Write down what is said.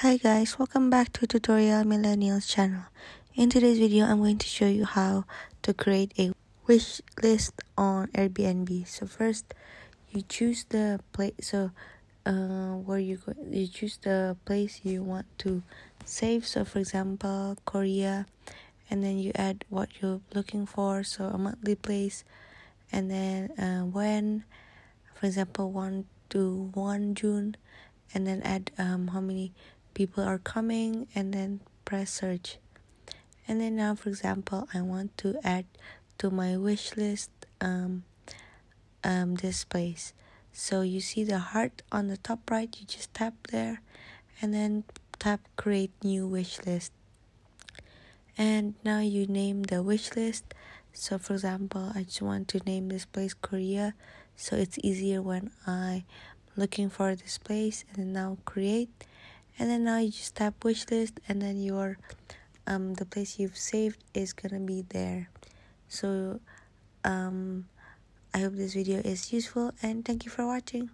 Hi guys, welcome back to Tutorial Millennials channel. In today's video, I'm going to show you how to create a wish list on Airbnb. So first, you choose the place. So uh, where you go, you choose the place you want to save. So for example, Korea, and then you add what you're looking for. So a monthly place, and then uh, when, for example, one to one June, and then add um, how many people are coming and then press search. And then now for example I want to add to my wish list um, um, this place. So you see the heart on the top right you just tap there and then tap create new wish list. And now you name the wish list. So for example I just want to name this place Korea. So it's easier when I looking for this place and now create and then now you just tap wish list and then your um the place you've saved is gonna be there. So um i hope this video is useful and thank you for watching